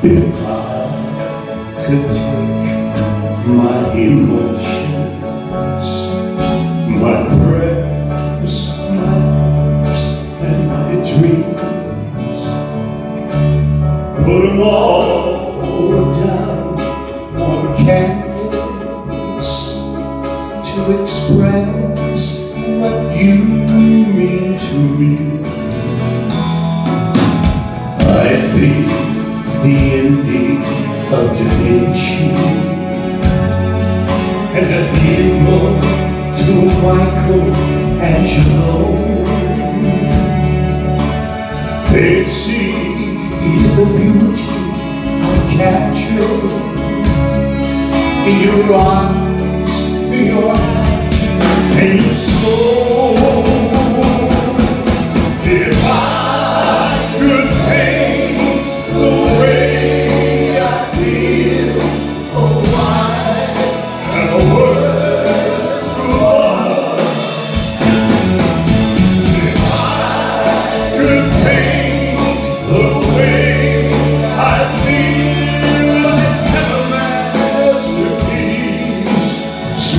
If I could take my emotions, my prayers, my hopes, and my dreams, put them all down on canvas to express what you mean to me. I'd be the ending of Da Vinci. And a hero to Michelangelo They'd see the beauty I capture in your eyes, in your eyes, and your soul.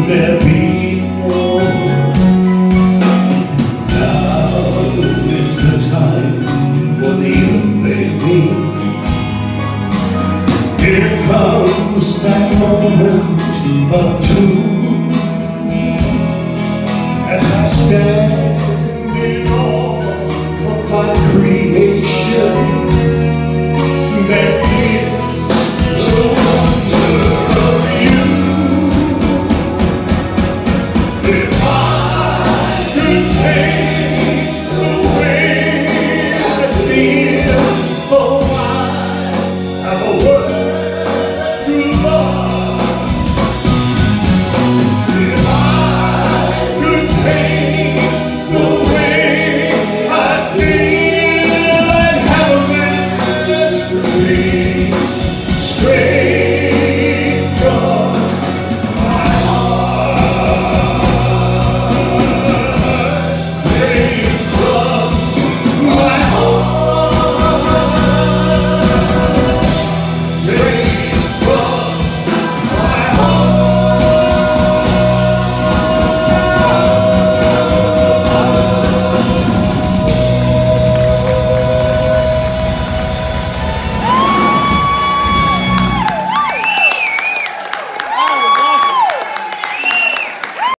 there be more? Now is the time for the unbaby. Here comes that moment of truth. As I stand in awe of my creation.